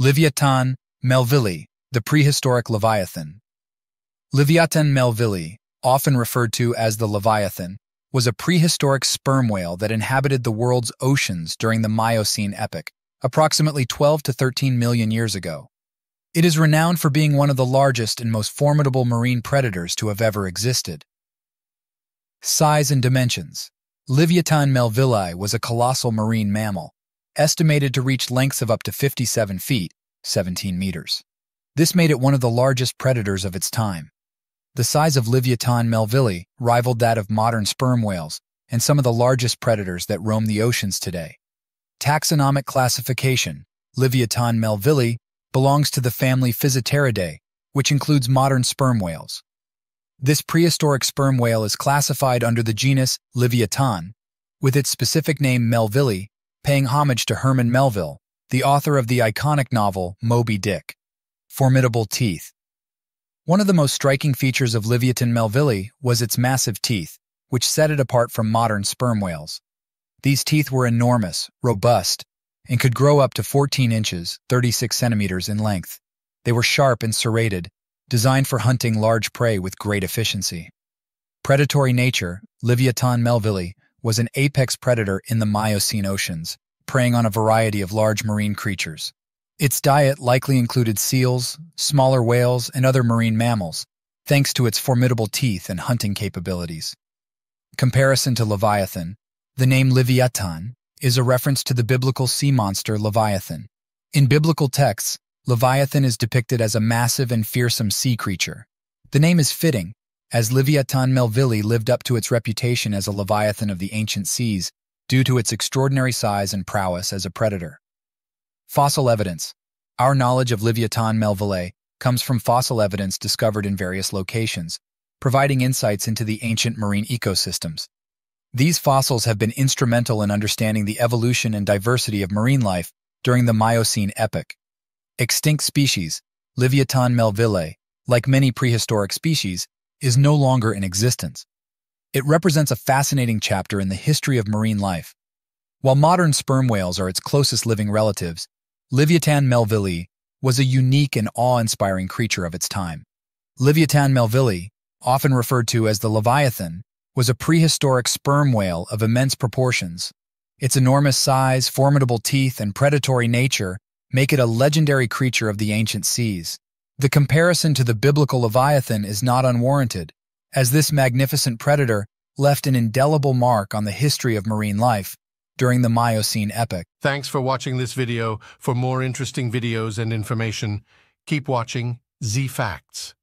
Livyatan melvilli, the prehistoric Leviathan. Livyatan melvilli, often referred to as the Leviathan, was a prehistoric sperm whale that inhabited the world's oceans during the Miocene epoch, approximately 12 to 13 million years ago. It is renowned for being one of the largest and most formidable marine predators to have ever existed. Size and dimensions Livyatan melvilli was a colossal marine mammal, estimated to reach lengths of up to 57 feet, 17 meters. This made it one of the largest predators of its time. The size of Livyatan melvilli rivaled that of modern sperm whales and some of the largest predators that roam the oceans today. Taxonomic classification Livyatan melvilli belongs to the family Physeteridae, which includes modern sperm whales. This prehistoric sperm whale is classified under the genus Livyatan, with its specific name Melvilli paying homage to Herman Melville, the author of the iconic novel Moby Dick. Formidable teeth. One of the most striking features of Livyatan melvilli was its massive teeth, which set it apart from modern sperm whales. These teeth were enormous, robust, and could grow up to 14 inches, 36 centimeters in length. They were sharp and serrated, designed for hunting large prey with great efficiency. Predatory nature, Livyatan melvilli was an apex predator in the Miocene oceans, preying on a variety of large marine creatures. Its diet likely included seals, smaller whales, and other marine mammals, thanks to its formidable teeth and hunting capabilities. Comparison to Leviathan, the name Leviathan is a reference to the biblical sea monster Leviathan. In biblical texts, Leviathan is depicted as a massive and fearsome sea creature. The name is fitting, as Livyatan melvilli lived up to its reputation as a leviathan of the ancient seas due to its extraordinary size and prowess as a predator. Fossil evidence. Our knowledge of Livyatan melvilli comes from fossil evidence discovered in various locations, providing insights into the ancient marine ecosystems. These fossils have been instrumental in understanding the evolution and diversity of marine life during the Miocene epoch. Extinct species, Livyatan melvilli, like many prehistoric species, is no longer in existence. It represents a fascinating chapter in the history of marine life. While modern sperm whales are its closest living relatives, Livyatan melvilli was a unique and awe-inspiring creature of its time. Livyatan melvilli, often referred to as the Leviathan, was a prehistoric sperm whale of immense proportions. Its enormous size, formidable teeth, and predatory nature make it a legendary creature of the ancient seas. The comparison to the biblical Leviathan is not unwarranted, as this magnificent predator left an indelible mark on the history of marine life during the Miocene epoch. Thanks for watching this video. For more interesting videos and information, keep watching Zee Facts.